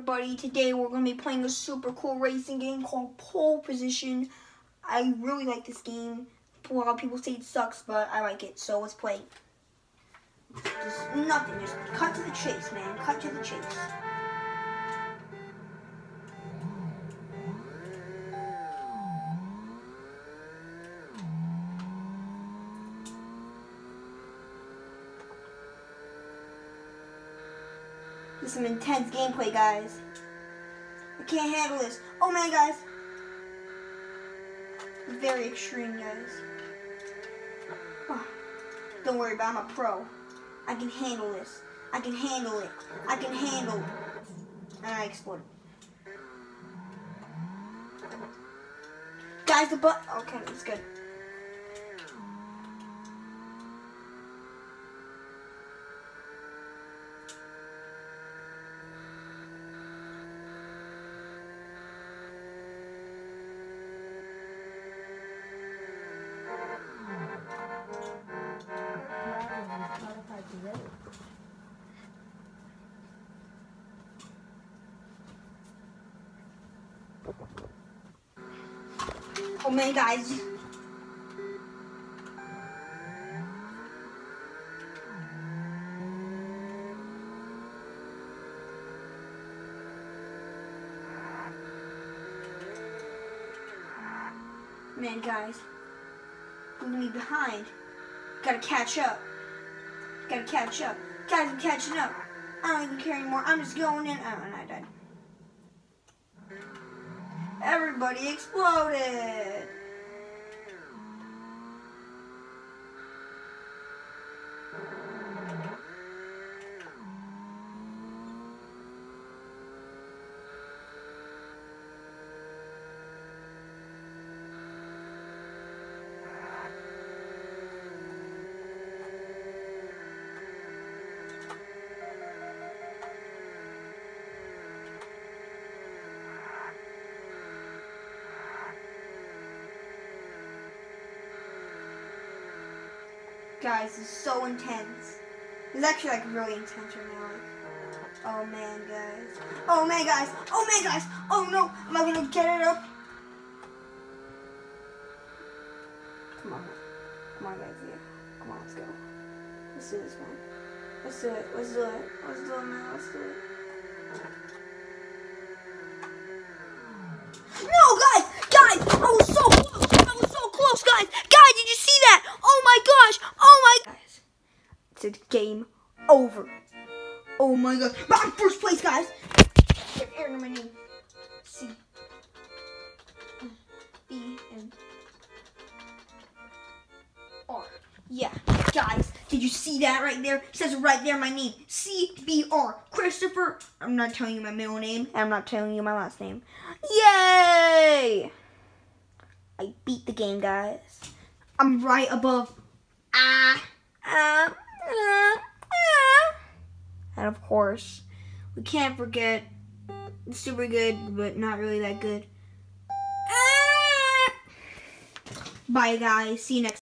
everybody? Today we're going to be playing a super cool racing game called Pole Position. I really like this game. A lot of people say it sucks, but I like it, so let's play. Just nothing, just cut to the chase, man. Cut to the chase. This is some intense gameplay, guys. I can't handle this. Oh man, guys. Very extreme, guys. Oh, don't worry about it. I'm a pro. I can handle this. I can handle it. I can handle it. And I exploded. Guys, the butt. Okay, it's good. Oh man, guys. Man, guys. I'm gonna be behind. Gotta catch up. Gotta catch up. Guys, I'm catching up. I don't even care anymore. I'm just going in. Oh, and I died. Everybody exploded. Guys, it's so intense. It's actually like really intense right now. Oh man, guys. Oh man, guys. Oh man, guys. Oh no, am I gonna get it up? Come on, come on, guys. Yeah, come on, let's go. Let's do this, one. Let's do it. Let's do it. Let's do it, man. Let's do it. No, guys, guys, I was so close. I was so close, guys. Guys, did you see that? Oh my gosh. Oh my. Guys, it's game over. Oh my god. I'm first place, guys. In my name. C. B. Yeah, guys, did you see that right there? It says right there my name. C B R. Christopher. I'm not telling you my middle name. and I'm not telling you my last name. Yay! I beat the game, guys. I'm right above. Ah. Ah. And of course, we can't forget super good, but not really that good. Ah. Bye, guys. See you next